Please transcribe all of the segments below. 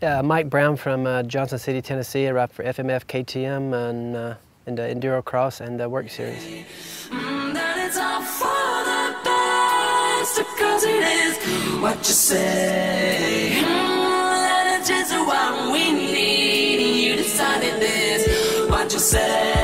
Yeah, Mike Brown from uh, Johnson City, Tennessee. I ride for FMF KTM and uh, in the Enduro Cross and the WORCS Series. Mm, what you say. Mm. What you say.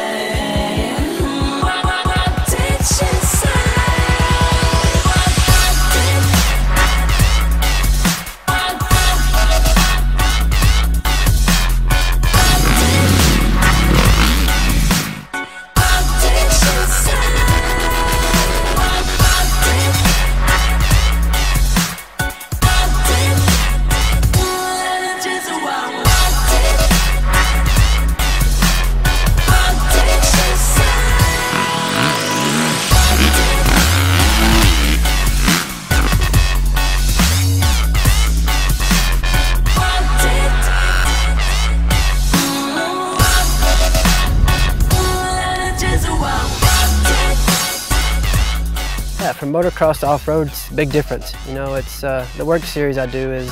Yeah, from motocross to off-road, big difference. You know, it's uh, the WORCS series I do is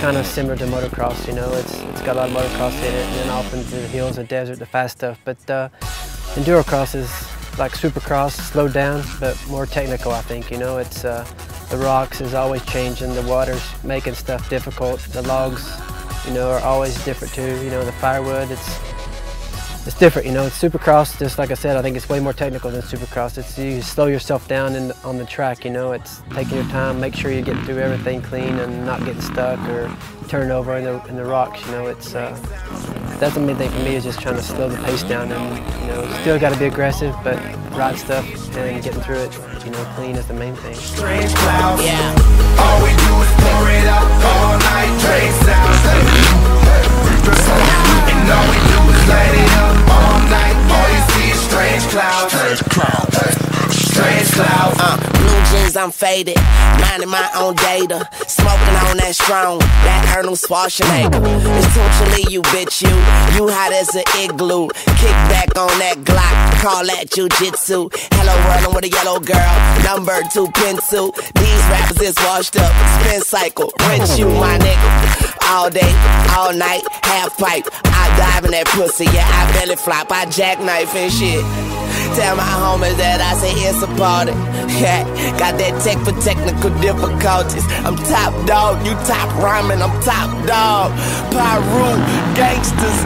kind of similar to motocross. You know, it's it's got a lot of motocross in it, and then off into the hills, the desert, the fast stuff. But uh, endurocross is like supercross, slowed down, but more technical. I think. You know, it's uh, the rocks is always changing, the water's making stuff difficult, the logs, you know, are always different too. You know, the firewood, it's it's different, you know. It's Supercross, just like I said, I think it's way more technical than Supercross. It's you slow yourself down in, on the track, you know. It's taking your time, make sure you get through everything clean and not getting stuck or turn over in the, in the rocks, you know. It's uh, that's the main thing for me is just trying to slow the pace down and, you know, still got to be aggressive, but ride stuff and getting through it, you know, clean is the main thing. Yeah. Clouds. Strange clouds. Uh, blue jeans, I'm faded. Minding my own data. Smoking on that strong. That Arnold Schwarzenegger. It's totally you bitch, you. You hot as an igloo. Kick back on that Glock. Call that jujitsu. Hello, I'm with a yellow girl. Number two pencil. These rappers is washed up. Spin cycle. Rinse you, my nigga all day, all night, half pipe. I dive in that pussy, yeah, I belly flop, I jackknife and shit. Tell my homies that I say it's a party. Yeah, got that tech for technical difficulties. I'm top dog, you top rhyming, I'm top dog. Pyru, gangsters.